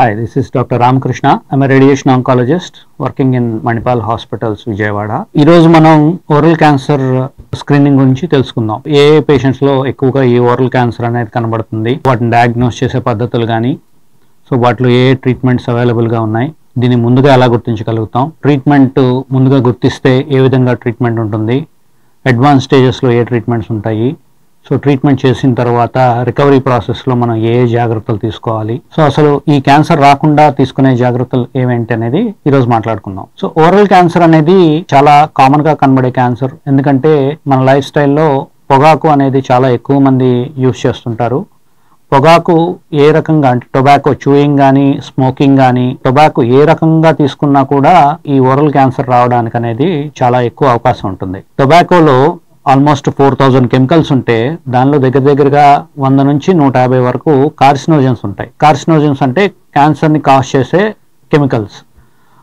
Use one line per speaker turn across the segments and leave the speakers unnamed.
Hi, this is Dr. Ramakrishna. I'm a radiation oncologist working in Manipal hospitals Vijayawada ఈరోజు మనం oral cancer screening గురించి తెలుసుకుందాం. ఏ పేషెంట్స్లో ఎక్కువగా ఈ ఓరల్ క్యాన్సర్ అనేది కనబడుతుంది? వాటిని డయాగ్నోస్ చేసే పద్ధతులు కానీ సో వాటిలో ఏ ట్రీట్మెంట్స్ అవైలబుల్గా ఉన్నాయి? దీన్ని ముందుగా ఎలా గుర్తించగలుగుతాం? ట్రీట్మెంట్ ముందుగా గుర్తిస్తే ఏ విధంగా ట్రీట్మెంట్ ఉంటుంది? అడ్వాన్స్ స్టేజెస్లో ఏ ట్రీట్మెంట్స్ ఉంటాయి? సో ట్రీట్మెంట్ చేసిన తర్వాత రికవరీ ప్రాసెస్లో మనం ఏ జాగ్రత్తలు తీసుకోవాలి? సో అసలు ఈ క్యాన్సర్ రాకుండా తీసుకునే జాగ్రత్తలు ఏమేంటి అనేది ఈరోజు మాట్లాడుకుందాం. సో ఓరల్ క్యాన్సర్ అనేది చాలా కామన్గా కనబడే క్యాన్సర్. ఎందుకంటే మన లైఫ్ స్టైల్లో పొగాకు అనేది చాలా ఎక్కువ మంది యూస్ చేస్తుంటారు. పొగాకు ఏ రకంగా అంటే టొబాకో చూయింగ్ కానీ స్మోకింగ్ కానీ టొబాకో ఏ రకంగా తీసుకున్నా కూడా ఈ ఓరల్ క్యాన్సర్ రావడానికి అనేది చాలా ఎక్కువ అవకాశం ఉంటుంది. టొబాకోలో ఆల్మోస్ట్ ఫోర్ థౌజండ్ కెమికల్స్ ఉంటే దానిలో దగ్గర దగ్గరగా వంద నుంచి నూట యాభై వరకు కార్సినోజన్స్ ఉంటాయి. కార్సినోజన్స్ అంటే క్యాన్సర్ని కాజ్ చేసే కెమికల్స్.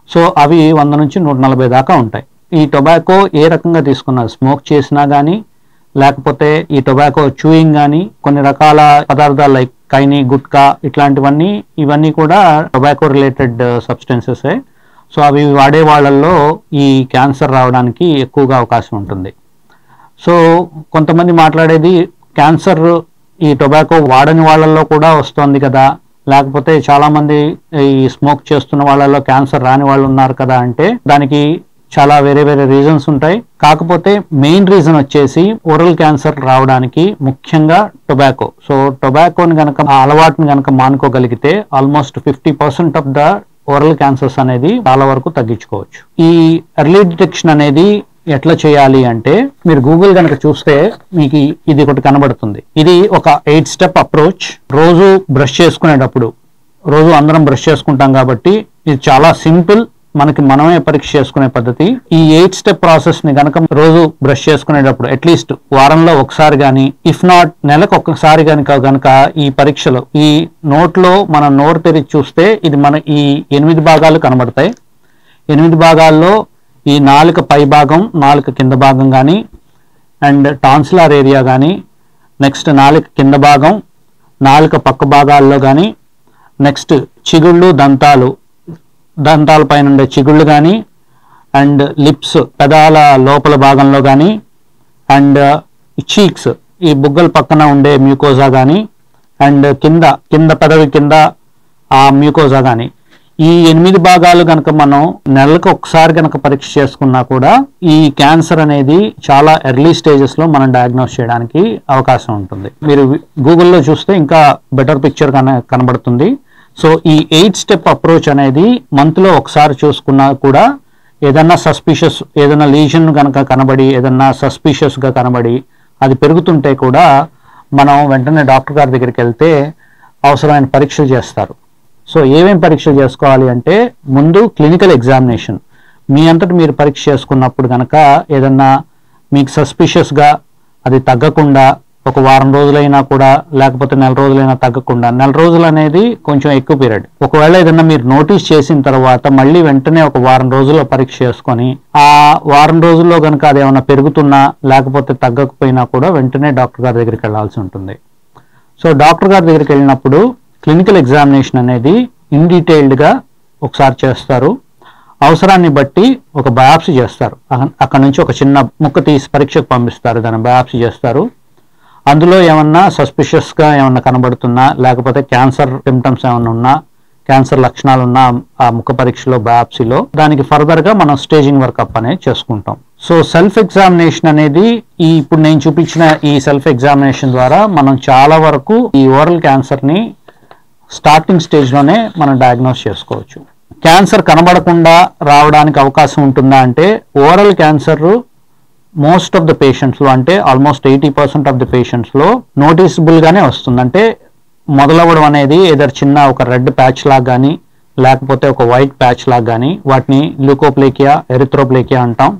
సో అవి వంద నుంచి నూట నలభై దాకా ఉంటాయి. ఈ టొబాకో ఏ రకంగా తీసుకున్నా స్మోక్ చేసినా కానీ లేకపోతే ఈ టొబాకో చూయింగ్ కానీ కొన్ని రకాల పదార్థాలు లైక్ కైని గుట్కా ఇట్లాంటివన్నీ ఇవన్నీ కూడా టొబాకో రిలేటెడ్ సబ్స్టెన్సెస్. సో అవి వాడే వాళ్ళల్లో ఈ క్యాన్సర్ రావడానికి ఎక్కువగా అవకాశం ఉంటుంది. సో కొంతమంది మాట్లాడేది క్యాన్సర్ ఈ టొబాకో వాడని వాళ్ళల్లో కూడా వస్తుంది కదా. లేకపోతే చాలా మంది ఈ స్మోక్ చేస్తున్న వాళ్ళలో క్యాన్సర్ రాని వాళ్ళు ఉన్నారు కదా అంటే దానికి చాలా వేరే వేరే రీజన్స్ ఉంటాయి. కాకపోతే మెయిన్ రీజన్ వచ్చేసి ఓరల్ క్యాన్సర్ రావడానికి ముఖ్యంగా టొబాకో. సో టొబాకోని కనుక ఆ అలవాటుని కనుక మానుకోగలిగితే almost fifty percent of the oral cancers అనేది చాలా వరకు తగ్గించుకోవచ్చు. ఈ ఎర్లీ డిటెక్షన్ అనేది ఎట్లా చేయాలి అంటే మీరు గూగుల్ కనుక చూస్తే మీకు ఇది ఒకటి కనబడుతుంది. ఇది ఒక ఎయిట్ స్టెప్ అప్రోచ్. రోజు బ్రష్ చేసుకునేటప్పుడు రోజు అందరం బ్రష్ చేసుకుంటాం కాబట్టి ఇది చాలా సింపుల్ మనకి మనమే పరీక్ష చేసుకునే పద్ధతి. ఈ ఎయిట్ స్టెప్ ప్రాసెస్ని కనుక రోజు బ్రష్ చేసుకునేటప్పుడు అట్లీస్ట్ వారంలో ఒకసారి కానీ ఇఫ్ నాట్ నెలకు ఒకసారి కనుక గనక ఈ పరీక్షలో ఈ నోట్లో మనం నోరు తెరిచి చూస్తే ఇది మన ఈ ఎనిమిది భాగాలు కనబడతాయి. ఎనిమిది భాగాల్లో ఈ నాలుక పై భాగం నాలుక కింద భాగం కానీ అండ్ టాన్సిలార్ ఏరియా కానీ నెక్స్ట్ నాలుక కింద భాగం నాలుక పక్క భాగాల్లో కానీ నెక్స్ట్ చిగుళ్ళు దంతాలు దంతాల పైన ఉండే చిగుళ్ళు కానీ అండ్ లిప్స్ పెదాల లోపల భాగంలో కానీ అండ్ చీక్స్ ఈ బుగ్గల పక్కన ఉండే మ్యూకోజా కానీ అండ్ కింద కింద పెదవి కింద ఆ మ్యూకోజా కానీ ఈ ఎనిమిది భాగాలు గనక మనం నెలకు ఒకసారి గనక పరీక్ష చేసుకున్నా కూడా ఈ క్యాన్సర్ అనేది చాలా ఎర్లీ స్టేజెస్లో మనం డయాగ్నోస్ చేయడానికి అవకాశం ఉంటుంది. మీరు గూగుల్లో చూస్తే ఇంకా బెటర్ పిక్చర్ కన కనబడుతుంది. సో ఈ ఎయిట్ స్టెప్ అప్రోచ్ అనేది మంత్లో ఒకసారి చూసుకున్నా కూడా ఏదన్నా సస్పిషియస్ ఏదైనా లీజన్ కనుక కనబడి ఏదన్నా సస్పిషియస్గా కనబడి అది పెరుగుతుంటే కూడా మనం వెంటనే డాక్టర్ గారి దగ్గరికి వెళ్తే అవసరమైన పరీక్షలు చేస్తారు. సో ఏమేమి పరీక్షలు చేసుకోవాలి అంటే ముందు క్లినికల్ ఎగ్జామినేషన్ మీ అంతటి మీరు పరీక్ష చేసుకున్నప్పుడు కనుక ఏదన్నా మీకు సస్పిషియస్గా అది తగ్గకుండా ఒక వారం రోజులైనా కూడా లేకపోతే నెల రోజులైనా తగ్గకుండా నెల రోజులు అనేది కొంచెం ఎక్కువ పీరియడ్ ఒకవేళ ఏదన్నా మీరు నోటీస్ చేసిన తర్వాత మళ్ళీ వెంటనే ఒక వారం రోజుల్లో పరీక్ష చేసుకొని ఆ వారం రోజుల్లో కనుక అది ఏమైనా పెరుగుతున్నా లేకపోతే తగ్గకపోయినా కూడా వెంటనే డాక్టర్ గారి దగ్గరికి వెళ్ళాల్సి ఉంటుంది. సో డాక్టర్ గారి దగ్గరికి వెళ్ళినప్పుడు క్లినికల్ ఎగ్జామినేషన్ అనేది ఇన్ డీటెయిల్డ్గా ఒకసారి చేస్తారు. అవసరాన్ని బట్టి ఒక బయాప్సీ చేస్తారు. అక్కడ నుంచి ఒక చిన్న ముక్క తీసి పరీక్షకు పంపిస్తారు. దాన్ని బయాప్సీ చేస్తారు. అందులో ఏమన్నా సస్పిషియస్గా ఏమన్నా కనబడుతున్నా లేకపోతే క్యాన్సర్ సిమ్టమ్స్ ఏమన్నా ఉన్నా క్యాన్సర్ లక్షణాలు ఉన్న ఆ ముఖ పరీక్షలో బయాప్సీలో దానికి ఫర్దర్గా మనం స్టేజింగ్ వర్కప్ అనేది చేసుకుంటాం. సో సెల్ఫ్ ఎగ్జామినేషన్ అనేది ఈ ఇప్పుడు నేను చూపించిన ఈ సెల్ఫ్ ఎగ్జామినేషన్ ద్వారా మనం చాలా వరకు ఈ ఓరల్ క్యాన్సర్ని స్టార్టింగ్ స్టేజ్లోనే మనం డయాగ్నోస్ చేసుకోవచ్చు. క్యాన్సర్ కనబడకుండా రావడానికి అవకాశం ఉంటుందా అంటే oral cancer most of the పేషెంట్స్లో అంటే almost eighty percent of the పేషెంట్స్లో నోటీసబుల్గానే వస్తుంది. అంటే మొదలవ్వడం అనేది ఏదో చిన్న ఒక రెడ్ ప్యాచ్ లాగా కానీ లేకపోతే ఒక వైట్ ప్యాచ్ లాగా కానీ వాటిని ల్యూకోప్లేకియా ఎరిథ్రోప్లేకియా అంటాం.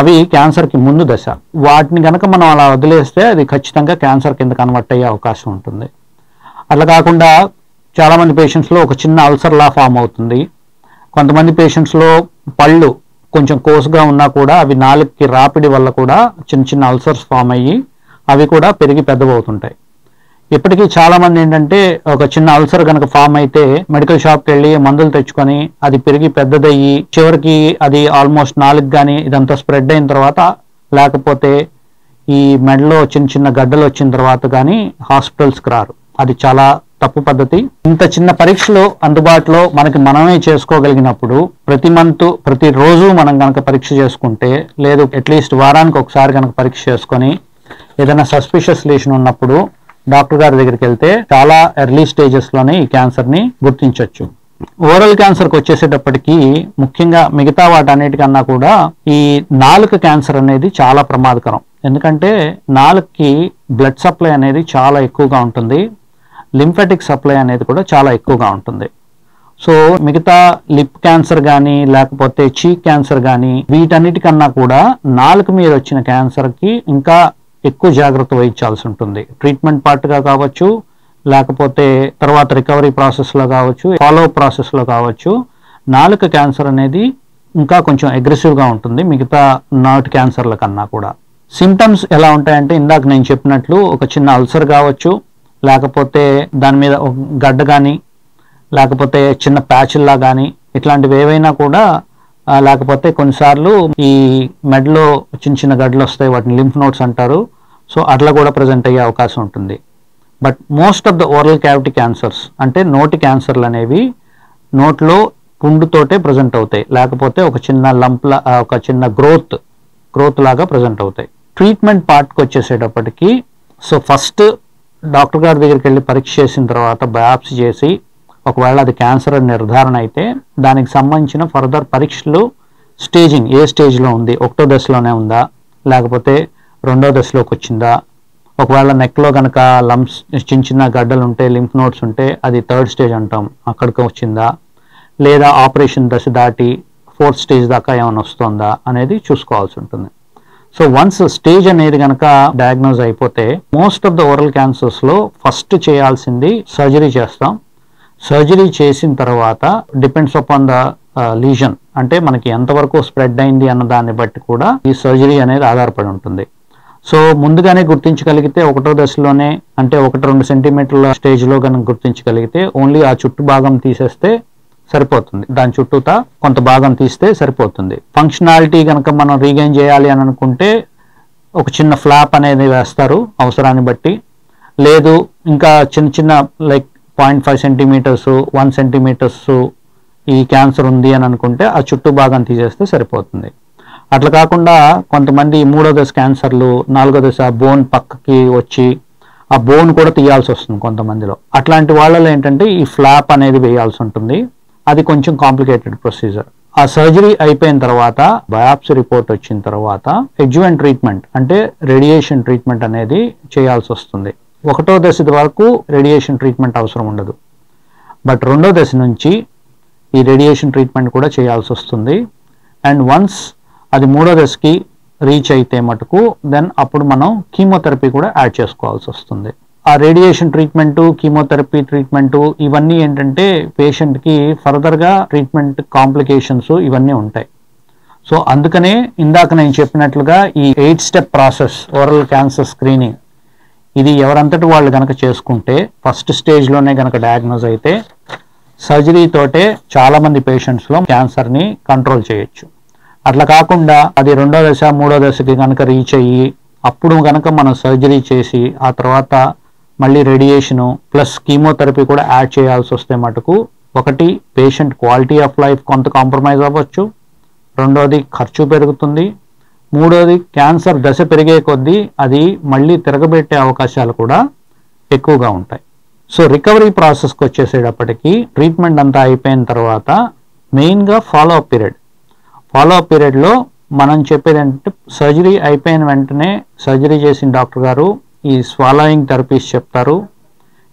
అవి క్యాన్సర్కి ముందు దశ. వాటిని కనుక మనం అలా వదిలేస్తే అది ఖచ్చితంగా క్యాన్సర్ కింద కన్వర్ట్ అయ్యే అవకాశం ఉంటుంది. అట్లా కాకుండా చాలామంది పేషెంట్స్లో ఒక చిన్న అల్సర్లా ఫామ్ అవుతుంది. కొంతమంది పేషెంట్స్లో పళ్ళు కొంచెం కోసుగా ఉన్నా కూడా అవి నాలుగుకి రాపిడి వల్ల కూడా చిన్న చిన్న అల్సర్స్ ఫామ్ అయ్యి అవి కూడా పెరిగి పెద్దవవుతుంటాయి. ఇప్పటికీ చాలామంది ఏంటంటే ఒక చిన్న అల్సర్ కనుక ఫామ్ అయితే మెడికల్ షాప్కి వెళ్ళి మందులు తెచ్చుకొని అది పెరిగి పెద్దదయ్యి చివరికి అది ఆల్మోస్ట్ నాలుగు కానీ ఇదంతా స్ప్రెడ్ అయిన తర్వాత లేకపోతే ఈ మెడలో చిన్న చిన్న గడ్డలు వచ్చిన తర్వాత కానీ హాస్పిటల్స్కి రారు. అది చాలా తప్పు పద్ధతి. ఇంత చిన్న పరీక్షలు అందుబాటులో మనకి మనమే చేసుకోగలిగినప్పుడు ప్రతి మంత్ ప్రతి రోజు మనం కనుక పరీక్ష చేసుకుంటే లేదు అట్లీస్ట్ వారానికి ఒకసారి కనుక పరీక్ష చేసుకొని ఏదైనా సస్పిషియస్ లీషన్ ఉన్నప్పుడు డాక్టర్ గారి దగ్గరికి వెళ్తే చాలా ఎర్లీ స్టేజెస్లోనే ఈ క్యాన్సర్ని గుర్తించవచ్చు ఓరల్ క్యాన్సర్కి వచ్చేసేటప్పటికి ముఖ్యంగా మిగతా వాటన్నిటికన్నా కూడా ఈ నాలుక క్యాన్సర్ అనేది చాలా ప్రమాదకరం. ఎందుకంటే నాలుకకి బ్లడ్ సప్లై అనేది చాలా ఎక్కువగా ఉంటుంది. లింఫాటిక్ సప్లై అనేది కూడా చాలా ఎక్కువగా ఉంటుంది. సో మిగతా లిప్ క్యాన్సర్ కానీ లేకపోతే చీక్ క్యాన్సర్ కానీ వీటన్నిటికన్నా కూడా నాలుక మీద వచ్చిన క్యాన్సర్కి ఇంకా ఎక్కువ జాగ్రత్త వహించాల్సి ఉంటుంది. ట్రీట్మెంట్ పార్ట్గా కావచ్చు లేకపోతే తర్వాత రికవరీ ప్రాసెస్లో కావచ్చు ఫాలో ప్రాసెస్లో కావచ్చు నాలుక క్యాన్సర్ అనేది ఇంకా కొంచెం అగ్రెసివ్గా ఉంటుంది మిగతా నాట్ క్యాన్సర్ల కన్నా కూడా. సిమ్టమ్స్ ఎలా ఉంటాయంటే ఇందాక నేను చెప్పినట్లు ఒక చిన్న అల్సర్ కావచ్చు లేకపోతే దాని మీద గడ్డ కానీ లేకపోతే చిన్న ప్యాచుల్లా కానీ ఇట్లాంటివి ఏవైనా కూడా లేకపోతే కొన్నిసార్లు ఈ మెడలో చిన్న చిన్న గడ్డలు వస్తాయి వాటిని లింఫ్ నోట్స్ అంటారు. సో అట్లా కూడా ప్రజెంట్ అయ్యే అవకాశం ఉంటుంది. But most of the oral cavity cancers అంటే నోటి క్యాన్సర్లు అనేవి నోట్లో పుండుతోటే ప్రజెంట్ అవుతాయి. లేకపోతే ఒక చిన్న లంప్లా ఒక చిన్న గ్రోత్ గ్రోత్ లాగా ప్రజెంట్ అవుతాయి. ట్రీట్మెంట్ పార్ట్కి వచ్చేసేటప్పటికి సో ఫస్ట్ డాక్టర్ గారి దగ్గరికి వెళ్ళి పరీక్ష చేసిన తర్వాత బయాప్సీ చేసి ఒకవేళ అది క్యాన్సర్ అని నిర్ధారణ అయితే దానికి సంబంధించిన ఫర్దర్ పరీక్షలు స్టేజింగ్ ఏ స్టేజ్లో ఉంది? ఒకటో దశలోనే ఉందా? లేకపోతే రెండో దశలోకి వచ్చిందా? ఒకవేళ నెక్లో కనుక లంప్స్ చిన్న చిన్న గడ్డలు ఉంటే లింఫ్ నోట్స్ ఉంటే అది థర్డ్ స్టేజ్ అంటాం. అక్కడికి వచ్చిందా? లేదా ఆపరేషన్ దశ దాటి ఫోర్త్ స్టేజ్ దాకా ఏమైనా వస్తుందా అనేది చూసుకోవాల్సి ఉంటుంది. సో వన్స్ స్టేజ్ అనేది కనుక డయాగ్నోజ్ అయిపోతే మోస్ట్ ఆఫ్ ద ఓరల్ క్యాన్సర్స్లో ఫస్ట్ చేయాల్సింది సర్జరీ చేస్తాం. సర్జరీ చేసిన తర్వాత డిపెండ్స్ అపాన్ ద లీజన్ అంటే మనకి ఎంతవరకు స్ప్రెడ్ అయింది అన్న దాన్ని బట్టి కూడా ఈ సర్జరీ అనేది ఆధారపడి ఉంటుంది. సో ముందుగానే గుర్తించగలిగితే ఒకటో దశలోనే అంటే ఒకటి రెండు సెంటీమీటర్ల స్టేజ్లో కనుక గుర్తించగలిగితే ఓన్లీ ఆ చుట్టు భాగం తీసేస్తే సరిపోతుంది. దాని చుట్టూతా కొంత భాగం తీస్తే సరిపోతుంది. ఫంక్షనాలిటీ కనుక మనం రీగైన్ చేయాలి అని అనుకుంటే ఒక చిన్న ఫ్లాప్ అనేది వేస్తారు అవసరాన్ని బట్టి. లేదు ఇంకా చిన్న చిన్న like point five centimeters one centimeters ఈ క్యాన్సర్ ఉంది అని అనుకుంటే ఆ చుట్టూ భాగం తీసేస్తే సరిపోతుంది. అట్లా కాకుండా కొంతమంది మూడో దశ క్యాన్సర్లు నాలుగో దశ బోన్ పక్కకి వచ్చి ఆ బోన్ కూడా తీయాల్సి వస్తుంది కొంతమందిలో. అట్లాంటి వాళ్ళలో ఏంటంటే ఈ ఫ్లాప్ అనేది వేయాల్సి ఉంటుంది. అది కొంచెం కాంప్లికేటెడ్ ప్రొసీజర్. ఆ సర్జరీ అయిపోయిన తర్వాత బయాప్సీ రిపోర్ట్ వచ్చిన తర్వాత ఎడ్జువెంట్ ట్రీట్మెంట్ అంటే రేడియేషన్ ట్రీట్మెంట్ అనేది చేయాల్సి వస్తుంది. ఒకటో దశ వరకు రేడియేషన్ ట్రీట్మెంట్ అవసరం ఉండదు. బట్ రెండో దశ నుంచి ఈ రేడియేషన్ ట్రీట్మెంట్ కూడా చేయాల్సి వస్తుంది. అండ్ వన్స్ అది మూడో దశకి రీచ్ అయితే మటుకు దెన్ అప్పుడు మనం కీమోథెరపీ కూడా యాడ్ చేసుకోవాల్సి వస్తుంది. ఆ రేడియేషన్ ట్రీట్మెంటు కీమోథెరపీ ట్రీట్మెంటు ఇవన్నీ ఏంటంటే పేషెంట్కి ఫర్దర్గా ట్రీట్మెంట్ కాంప్లికేషన్స్ ఇవన్నీ ఉంటాయి. సో అందుకనే ఇందాక నేను చెప్పినట్లుగా ఈ eight step process oral cancer screening ఇది ఎవరంతటి వాళ్ళు కనుక చేసుకుంటే ఫస్ట్ స్టేజ్లోనే కనుక డయాగ్నోజ్ అయితే సర్జరీ తోటే పేషెంట్స్లో క్యాన్సర్ని కంట్రోల్ చేయొచ్చు. అట్లా కాకుండా అది రెండో దశ మూడో దశకి కనుక రీచ్ అయ్యి అప్పుడు కనుక మనం సర్జరీ చేసి ఆ తర్వాత మళ్ళీ రేడియేషను ప్లస్ కీమోథెరపీ కూడా యాడ్ చేయాల్సి వస్తే మటుకు ఒకటి పేషెంట్ క్వాలిటీ ఆఫ్ లైఫ్ కొంత కాంప్రమైజ్ అవ్వచ్చు. రెండోది ఖర్చు పెరుగుతుంది. మూడోది క్యాన్సర్ దశ పెరిగే కొద్దీ అది మళ్ళీ తిరగబెట్టే అవకాశాలు కూడా ఎక్కువగా ఉంటాయి. సో రికవరీ ప్రాసెస్కి వచ్చేసేటప్పటికి ట్రీట్మెంట్ అంతా అయిపోయిన తర్వాత మెయిన్గా follow up period follow up పీరియడ్లో మనం చెప్పేది ఏంటంటే సర్జరీ అయిపోయిన వెంటనే సర్జరీ చేసిన డాక్టర్ గారు ఈ స్వాలోయింగ్ థెరపీస్ చెప్తారు.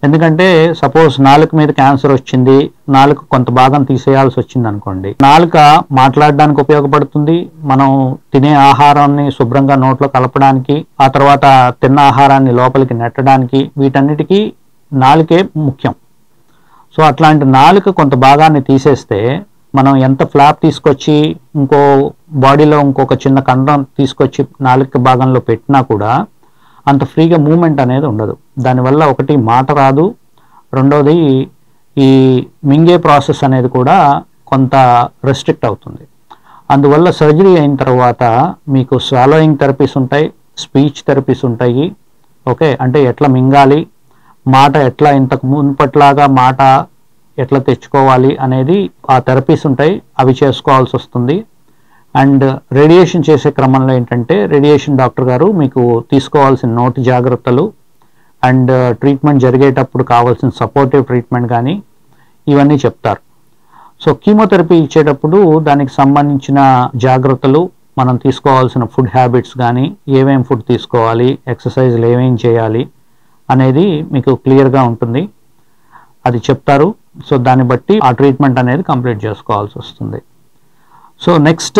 ఎందుకంటే సపోజ్ నాలుక మీద క్యాన్సర్ వచ్చింది నాలుక కొంత భాగం తీసేయాల్సి వచ్చింది అనుకోండి నాలుక మాట్లాడడానికి ఉపయోగపడుతుంది. మనం తినే ఆహారాన్ని శుభ్రంగా నోట్లో కలపడానికి ఆ తర్వాత తిన్న ఆహారాన్ని లోపలికి నెట్టడానికి వీటన్నిటికీ నాలుకే ముఖ్యం. సో అట్లాంటి నాలుక కొంత భాగాన్ని తీసేస్తే మనం ఎంత ఫ్లాప్ తీసుకొచ్చి ఇంకో బాడీలో ఇంకొక చిన్న కండం తీసుకొచ్చి నాలుక భాగంలో పెట్టినా కూడా అంత ఫ్రీగా మూమెంట్ అనేది ఉండదు. దానివల్ల ఒకటి మాట రాదు. రెండోది ఈ మింగే ప్రాసెస్ అనేది కూడా కొంత రెస్ట్రిక్ట్ అవుతుంది. అందువల్ల సర్జరీ అయిన తర్వాత మీకు స్వాలోయింగ్ థెరపీస్ ఉంటాయి స్పీచ్ థెరపీస్ ఉంటాయి. ఓకే? అంటే ఎట్లా మింగాలి? మాట ఎట్లా ఇంతకు మునుపట్లాగా మాట ఎట్లా తెచ్చుకోవాలి అనేది ఆ థెరపీస్ ఉంటాయి. అవి చేసుకోవాల్సి వస్తుంది. అండ్ రేడియేషన్ చేసే క్రమంలో ఏంటంటే రేడియేషన్ డాక్టర్ గారు మీకు తీసుకోవాల్సిన నోటి జాగ్రత్తలు అండ్ ట్రీట్మెంట్ జరిగేటప్పుడు కావాల్సిన సపోర్టివ్ ట్రీట్మెంట్ కానీ ఇవన్నీ చెప్తారు. సో కీమోథెరపీ ఇచ్చేటప్పుడు దానికి సంబంధించిన జాగ్రత్తలు మనం తీసుకోవాల్సిన ఫుడ్ హ్యాబిట్స్ కానీ ఏమేమి ఫుడ్ తీసుకోవాలి ఎక్సర్సైజ్లు ఏమేం చేయాలి అనేది మీకు క్లియర్గా ఉంటుంది. అది చెప్తారు. సో దాన్ని బట్టి ఆ ట్రీట్మెంట్ అనేది కంప్లీట్ చేసుకోవాల్సి వస్తుంది. సో నెక్స్ట్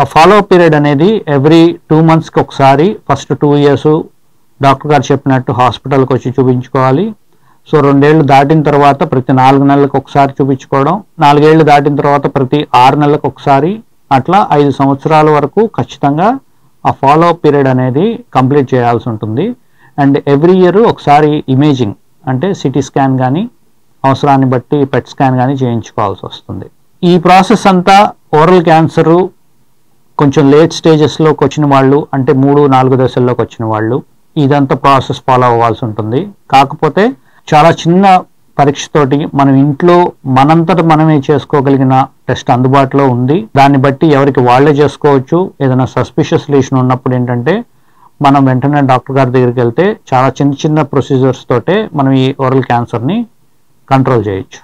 ఆ ఫాలో పీరియడ్ అనేది ఎవ్రీ టూ మంత్స్కి ఒకసారి ఫస్ట్ టూ ఇయర్స్ డాక్టర్ గారు చెప్పినట్టు హాస్పిటల్కి వచ్చి చూపించుకోవాలి. సో రెండేళ్ళు దాటిన తర్వాత ప్రతి నాలుగు నెలలకు ఒకసారి చూపించుకోవడం నాలుగేళ్ళు దాటిన తర్వాత ప్రతి ఆరు నెలలకు ఒకసారి అట్లా ఐదు సంవత్సరాల వరకు ఖచ్చితంగా ఆ ఫాలో పీరియడ్ అనేది కంప్లీట్ చేయాల్సి ఉంటుంది. అండ్ ఎవ్రీ ఇయర్ ఒకసారి ఇమేజింగ్ అంటే సిటీ స్కాన్ కానీ అవసరాన్ని బట్టి పెట్ స్కాన్ కానీ చేయించుకోవాల్సి వస్తుంది. ఈ ప్రాసెస్ అంతా ఓరల్ క్యాన్సరు కొంచెం లేట్ స్టేజెస్లోకి వచ్చిన వాళ్ళు అంటే మూడు నాలుగు దశల్లోకి వచ్చిన వాళ్ళు ఇదంతా ప్రాసెస్ ఫాలో అవ్వాల్సి ఉంటుంది. కాకపోతే చాలా చిన్న పరీక్షతోటి మనం ఇంట్లో మనంతట మనమే చేసుకోగలిగిన టెస్ట్ అందుబాటులో ఉంది. దాన్ని బట్టి ఎవరికి వాళ్ళే చేసుకోవచ్చు. ఏదైనా సస్పిషియస్ లీషన్ ఉన్నప్పుడు ఏంటంటే మనం వెంటనే డాక్టర్ గారి దగ్గరికి వెళ్తే చాలా చిన్న చిన్న ప్రొసీజర్స్ తోటే మనం ఈ ఓరల్ క్యాన్సర్ని కంట్రోల్ చేయొచ్చు.